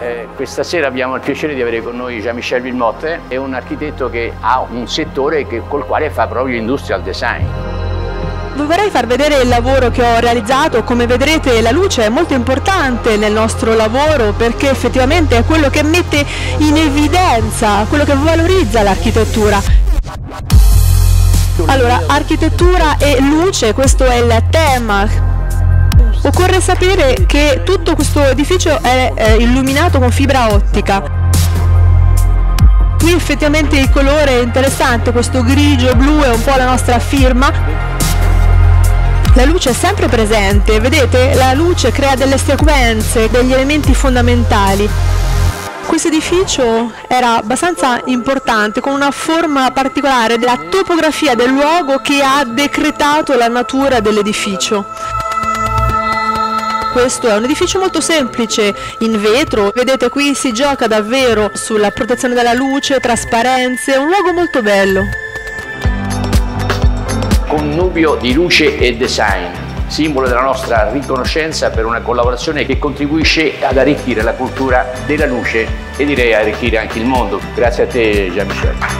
Eh, questa sera abbiamo il piacere di avere con noi Jean-Michel Villemotte, è un architetto che ha un settore che, col quale fa proprio industrial design. Vi vorrei far vedere il lavoro che ho realizzato, come vedrete la luce è molto importante nel nostro lavoro perché effettivamente è quello che mette in evidenza, quello che valorizza l'architettura. Allora, architettura e luce, questo è il tema Occorre sapere che tutto questo edificio è eh, illuminato con fibra ottica. Qui effettivamente il colore è interessante, questo grigio blu è un po' la nostra firma. La luce è sempre presente, vedete? La luce crea delle sequenze, degli elementi fondamentali. Questo edificio era abbastanza importante, con una forma particolare della topografia del luogo che ha decretato la natura dell'edificio. Questo è un edificio molto semplice, in vetro, vedete qui si gioca davvero sulla protezione della luce, trasparenze, è un luogo molto bello. Connubio di luce e design, simbolo della nostra riconoscenza per una collaborazione che contribuisce ad arricchire la cultura della luce e direi arricchire anche il mondo. Grazie a te Jean-Michel.